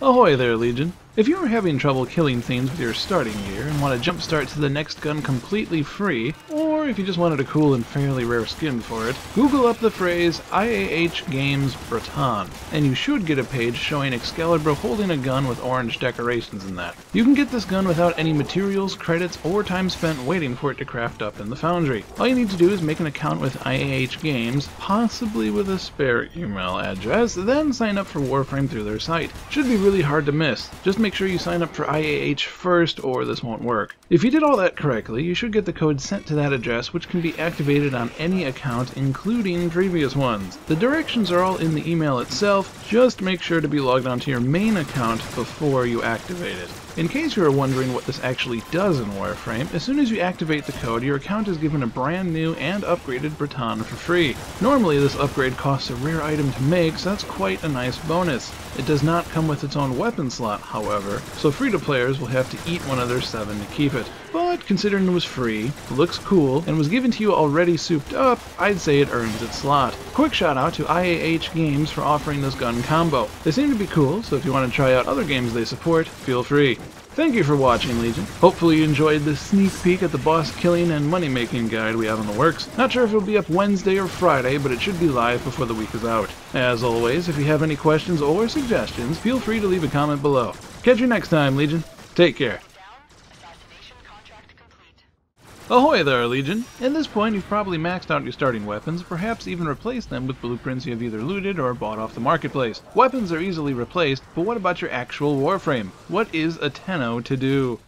Ahoy there, Legion! If you are having trouble killing things with your starting gear and want to jumpstart to the next gun completely free, or if you just wanted a cool and fairly rare skin for it, Google up the phrase IAH Games Braton, and you should get a page showing Excalibur holding a gun with orange decorations in that. You can get this gun without any materials, credits, or time spent waiting for it to craft up in the foundry. All you need to do is make an account with IAH Games, possibly with a spare email address, then sign up for Warframe through their site. Should be really hard to miss. Just make sure you sign up for IAH first or this won't work. If you did all that correctly, you should get the code sent to that address which can be activated on any account including previous ones. The directions are all in the email itself, just make sure to be logged onto your main account before you activate it. In case you are wondering what this actually does in Warframe, as soon as you activate the code, your account is given a brand new and upgraded Braton for free. Normally this upgrade costs a rare item to make, so that's quite a nice bonus. It does not come with its own weapon slot, however, so free-to-players will have to eat one of their seven to keep it. But considering it was free, looks cool, and was given to you already souped up, I'd say it earns its slot. Quick shout out to IAH Games for offering this gun combo. They seem to be cool, so if you want to try out other games they support, feel free. Thank you for watching, Legion. Hopefully you enjoyed this sneak peek at the boss killing and money making guide we have in the works. Not sure if it'll be up Wednesday or Friday, but it should be live before the week is out. As always, if you have any questions or suggestions, feel free to leave a comment below. Catch you next time, Legion. Take care. Ahoy there, Legion! At this point, you've probably maxed out your starting weapons, perhaps even replaced them with blueprints you have either looted or bought off the marketplace. Weapons are easily replaced, but what about your actual warframe? What is a Tenno to do?